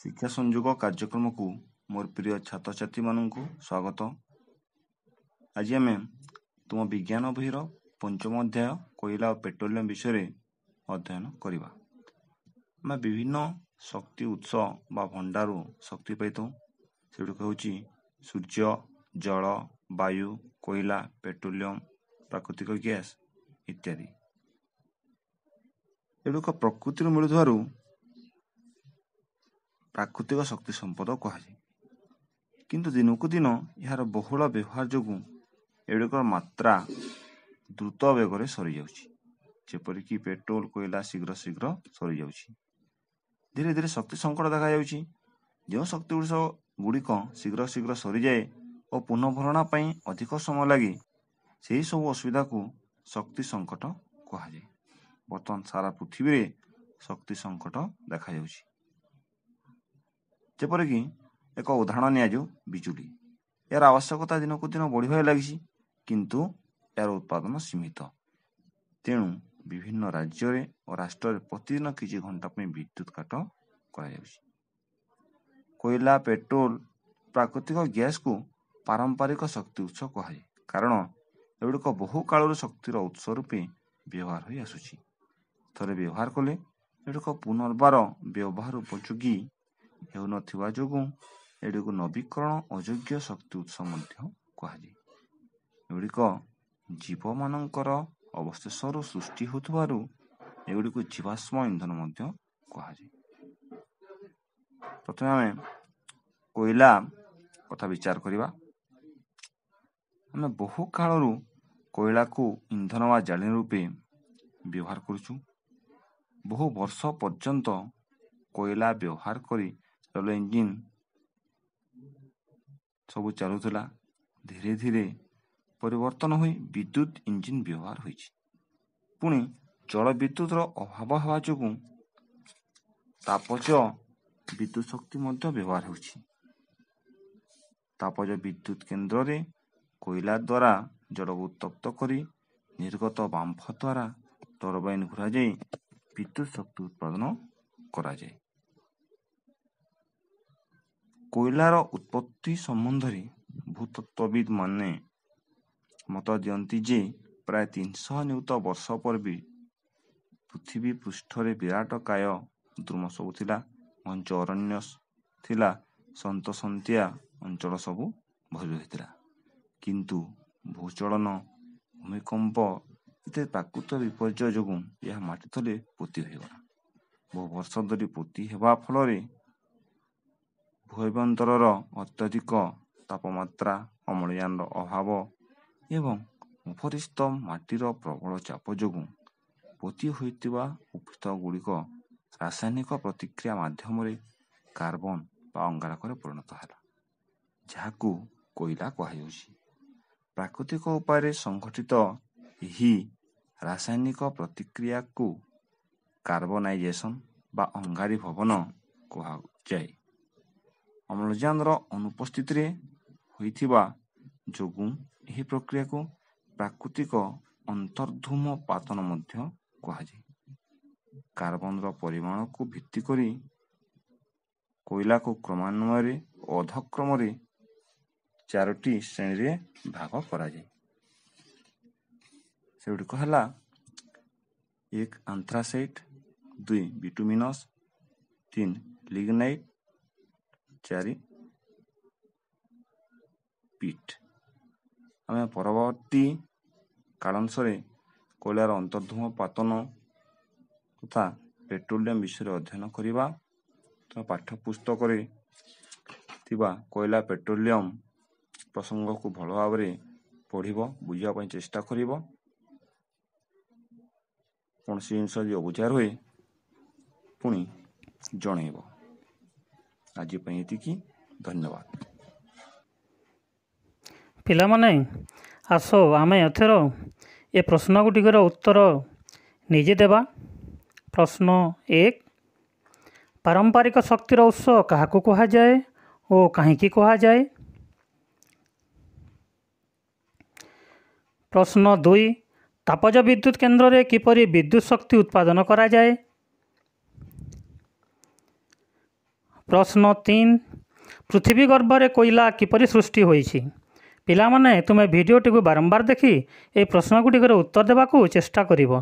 ଶିକ୍ଷା ସଂଯୋଗ କାର୍ଯ୍ୟକ୍ରମକୁ ମୋର ପ୍ରିୟ ଛାତ୍ରଛାତ୍ରୀମାନଙ୍କୁ ସ୍ୱାଗତ। ଆଜି ଆମେ ତୁମ ବିଜ୍ଞାନ ବହିର ପଞ୍ଚମ ଅଧ୍ୟାୟ କୋଇଲା ଓ ପେଟ୍ରୋଲିୟମ ବିଷୟରେ ଅଧ୍ୟୟନ କରିବା। ଆମେ ବିଭିନ୍ନ ଶକ୍ତି ଉତ୍ସ ବା ଭଣ୍ଡାରୁ ଶକ୍ତି ପାଇଥାଉ। ସେଗୁଡ଼ିକ ହେଉଛି ସୂର୍ଯ୍ୟ ଜଳ ବାୟୁ କୋଇଲା ପେଟ୍ରୋଲିୟମ ପ୍ରାକୃତିକ ଗ୍ୟାସ୍ ଇତ୍ୟାଦି। ଏଗୁଡ଼ିକ ପ୍ରକୃତିରୁ ମିଳୁଥିବାରୁ ପ୍ରାକୃତିକ ଶକ୍ତି ସମ୍ପଦ କୁହାଯାଏ। କିନ୍ତୁ ଦିନକୁ ଦିନ ଏହାର ବହୁଳ ବ୍ୟବହାର ଯୋଗୁଁ ଏଗୁଡ଼ିକର ମାତ୍ରା ଦ୍ରୁତ ବେଗରେ ସରିଯାଉଛି। ଯେପରିକି ପେଟ୍ରୋଲ କୋଇଲା ଶୀଘ୍ର ଶୀଘ୍ର ସରିଯାଉଛି। ଧୀରେ ଧୀରେ ଶକ୍ତି ସଙ୍କଟ ଦେଖାଯାଉଛି। ଯେଉଁ ଶକ୍ତି ଉତ୍ସ ଗୁଡ଼ିକ ଶୀଘ୍ର ଶୀଘ୍ର ସରିଯାଏ ଓ ପୁନଃଭରଣା ପାଇଁ ଅଧିକ ସମୟ ଲାଗେ ସେହି ସବୁ ଅସୁବିଧାକୁ ଶକ୍ତି ସଙ୍କଟ କୁହାଯାଏ। ବର୍ତ୍ତମାନ ସାରା ପୃଥିବୀରେ ଶକ୍ତି ସଙ୍କଟ ଦେଖାଯାଉଛି। ଯେପରିକି ଏକ ଉଦାହରଣ ନିଆଯାଉ ବିଜୁଳି। ଏହାର ଆବଶ୍ୟକତା ଦିନକୁ ଦିନ ବଢ଼ିବାରେ ଲାଗିଛି କିନ୍ତୁ ଏହାର ଉତ୍ପାଦନ ସୀମିତ। ତେଣୁ ବିଭିନ୍ନ ରାଜ୍ୟରେ ଓ ରାଷ୍ଟ୍ରରେ ପ୍ରତିଦିନ କିଛି ଘଣ୍ଟା ପାଇଁ ବିଦ୍ୟୁତ କାଟ କରାଯାଉଛି। କୋଇଲା ପେଟ୍ରୋଲ ପ୍ରାକୃତିକ ଗ୍ୟାସକୁ ପାରମ୍ପରିକ ଶକ୍ତି ଉତ୍ସ କୁହାଯାଏ। କାରଣ ଏଗୁଡ଼ିକ ବହୁ କାଳରୁ ଶକ୍ତିର ଉତ୍ସ ରୂପେ ବ୍ୟବହାର ହୋଇ ଆସୁଛି। ଥରେ ବ୍ୟବହାର କଲେ ଏଗୁଡ଼ିକ ପୁନର୍ବାର ବ୍ୟବହାର ଉପଯୋଗୀ ହେଉନଥିବା ଯୋଗୁଁ ଏଗୁଡ଼ିକୁ ନବୀକରଣ ଅଯୋଗ୍ୟ ଶକ୍ତି ଉତ୍ସ ମଧ୍ୟ କୁହାଯାଏ। ଏଗୁଡ଼ିକ ଜୀବମାନଙ୍କର ଅବଶେଷରୁ ସୃଷ୍ଟି ହେଉଥିବାରୁ ଏଗୁଡ଼ିକୁ ଜୀବାଶ୍ମ ଇନ୍ଧନ ମଧ୍ୟ କୁହାଯାଏ। ପ୍ରଥମେ ଆମେ କୋଇଲା କଥା ବିଚାର କରିବା। ଆମେ ବହୁ କାଳରୁ କୋଇଲାକୁ ଇନ୍ଧନ ବା ଜାଳେଣୀ ରୂପେ ବ୍ୟବହାର କରୁଛୁ। ବହୁ ବର୍ଷ ପର୍ଯ୍ୟନ୍ତ କୋଇଲା ବ୍ୟବହାର କରି ରେଳ ଇଞ୍ଜିନ ସବୁ ଚାଲୁଥିଲା ଧୀରେ ଧୀରେ ପରିବର୍ତ୍ତନ ହୋଇ ବିଦ୍ୟୁତ ଇଞ୍ଜିନ ବ୍ୟବହାର ହୋଇଛି ପୁଣି ଜଳ ବିଦ୍ୟୁତର ଅଭାବ ହେବା ଯୋଗୁଁ ତାପଜ ବିଦ୍ୟୁତ ଶକ୍ତି ମଧ୍ୟ ବ୍ୟବହାର ହେଉଛି ତାପଜ ବିଦ୍ୟୁତ କେନ୍ଦ୍ରରେ କୋଇଲା ଦ୍ୱାରା ଜଳକୁ ଉତ୍ତପ୍ତ କରି ନିର୍ଗତ ବାମ୍ଫ ଦ୍ୱାରା ଟରବାଇନ ଘୁରାଯାଇ ବିଦ୍ୟୁତ ଶକ୍ତି ଉତ୍ପାଦନ କରାଯାଏ କୋଇଲାର ଉତ୍ପତ୍ତି ସମ୍ବନ୍ଧରେ ଭୂତତ୍ତ୍ୱବିତ୍ ମାନେ ମତ ଦିଅନ୍ତି ଯେ ପ୍ରାୟ ତିନିଶହ ନିୟୁତ ବର୍ଷ ପରେ ବି ପୃଥିବୀ ପୃଷ୍ଠରେ ବିରାଟ କାୟ ଦ୍ରୁମ ସବୁ ଥିଲା ଘଞ୍ଚ ଅରଣ୍ୟ ଥିଲା ସନ୍ତସନ୍ତିଆ ଅଞ୍ଚଳ ସବୁ ଭରି ରହିଥିଲା। କିନ୍ତୁ ଭୂଚଳନ ଭୂମିକମ୍ପ ଇତ୍ୟାଦି ପ୍ରାକୃତିକ ବିପର୍ଯ୍ୟୟ ଯୋଗୁଁ ଏହା ମାଟି ତଳେ ପୋତି ହୋଇଗଲା ବହୁ ବର୍ଷ ଧରି ପୋତି ହେବା ଫଳରେ ଭୂବନ୍ତରର ଅତ୍ୟଧିକ ତାପମାତ୍ରା ଅମ୍ଳଜାନର ଅଭାବ ଏବଂ ଉପରିସ୍ଥ ମାଟିର ପ୍ରବଳ ଚାପ ଯୋଗୁଁ ପୋତି ହୋଇଥିବା ଉପସ୍ଥ ଗୁଡ଼ିକ ରାସାୟନିକ ପ୍ରତିକ୍ରିୟା ମାଧ୍ୟମରେ କାର୍ବନ ବା ଅଙ୍ଗାରକରେ ପରିଣତ ହେଲା ଯାହାକୁ କୋଇଲା କୁହାଯାଉଛି। ପ୍ରାକୃତିକ ଉପାୟରେ ସଂଘଟିତ ଏହି ରାସାୟନିକ ପ୍ରତିକ୍ରିୟାକୁ କାର୍ବନାଇଜେସନ ବା ଅଙ୍ଗାରୀ ଭବନ କୁହାଯାଏ। ଅମ୍ଳଜାନର ଅନୁପସ୍ଥିତିରେ ହୋଇଥିବା ଯୋଗୁଁ ଏହି ପ୍ରକ୍ରିୟାକୁ ପ୍ରାକୃତିକ ଅନ୍ତର୍ଧୂମ ମଧ୍ୟ କୁହାଯାଏ କାର୍ବନର ପରିମାଣକୁ ଭିତ୍ତି କରି କୋଇଲାକୁ କ୍ରମାନ୍ୱୟରେ ଅଧକ୍ରମରେ ଚାରୋଟି ଶ୍ରେଣୀରେ ଭାଗ କରାଯାଏ ସେଗୁଡ଼ିକ ହେଲା ଏକ ଆନ୍ଥ୍ରାସାଇଟ୍ ଦୁଇ ବିଟୁମିନସ୍ ତିନି ଲିଗ୍ନାଇଟ୍ ଚାରି ପିଟ୍ ଆମେ ପରବର୍ତ୍ତୀ କାଳାଂଶରେ କୋଇଲାର ଅନ୍ତର୍ଧୂମ ପାତନ ତଥା ପେଟ୍ରୋଲିୟମ ବିଷୟରେ ଅଧ୍ୟୟନ କରିବା। ତ ପାଠ୍ୟ ପୁସ୍ତକରେ ଥିବା କୋଇଲା ପେଟ୍ରୋଲିୟମ ପ୍ରସଙ୍ଗକୁ ଭଲ ଭାବରେ ପଢ଼ିବ ବୁଝିବା ପାଇଁ ଚେଷ୍ଟା କରିବ। କୌଣସି ଜିନିଷ ଯଦି ଅବୁଝାର ହୁଏ ପୁଣି ଜଣେଇବ। ଆଜି ପାଇଁ ଏତିକି ଧନ୍ୟବାଦ ପିଲାମାନେ ଆସ ଆମେ ଏଥର ଏ ପ୍ରଶ୍ନ ଗୁଡ଼ିକର ଉତ୍ତର ନିଜେ ଦେବା। ପ୍ରଶ୍ନ ଏକ ପାରମ୍ପରିକ ଶକ୍ତିର ଉତ୍ସ କାହାକୁ କୁହାଯାଏ ଓ କାହିଁକି କୁହାଯାଏ? ପ୍ରଶ୍ନ ଦୁଇ ତାପଜ ବିଦ୍ୟୁତ କେନ୍ଦ୍ରରେ କିପରି ବିଦ୍ୟୁତ ଶକ୍ତି ଉତ୍ପାଦନ କରାଯାଏ? ପ୍ରଶ୍ନ ତିନି ପୃଥିବୀ ଗର୍ଭରେ କୋଇଲା କିପରି ସୃଷ୍ଟି ହୋଇଛି? ପିଲାମାନେ ତୁମେ ଭିଡ଼ିଓଟିକୁ ବାରମ୍ବାର ଦେଖି ଏହି ପ୍ରଶ୍ନଗୁଡ଼ିକର ଉତ୍ତର ଦେବାକୁ ଚେଷ୍ଟା କରିବ।